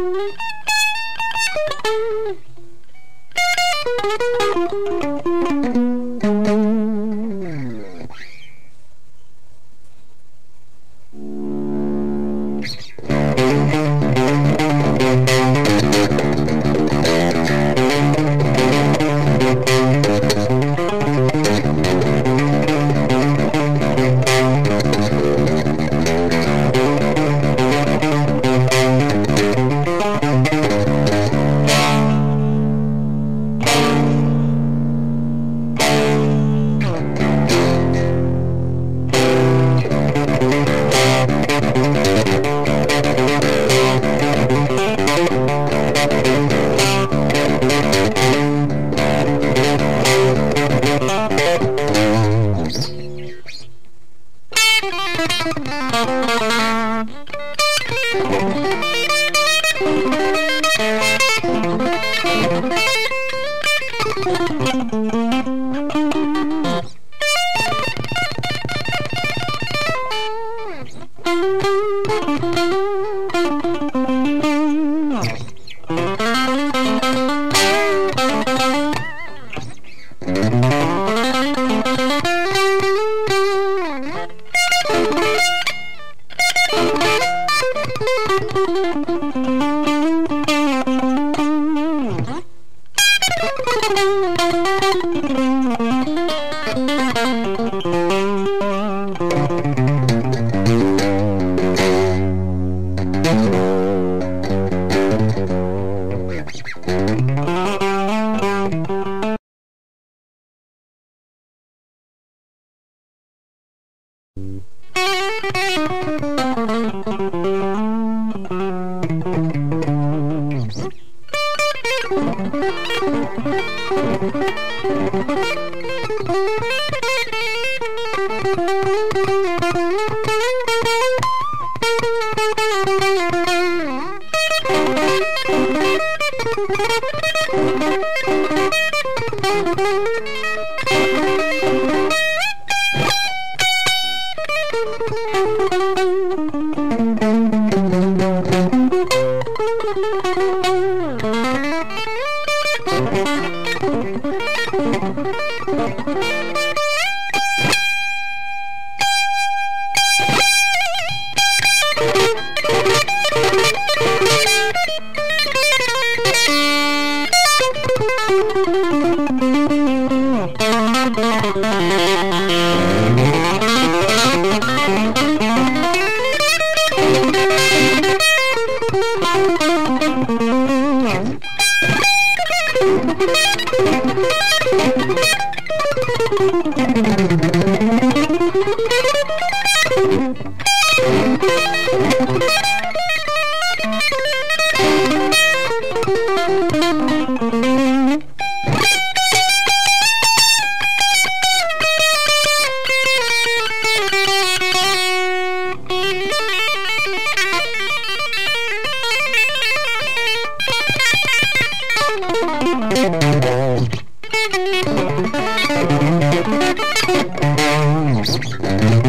Thank you. you Thank you. Thank you.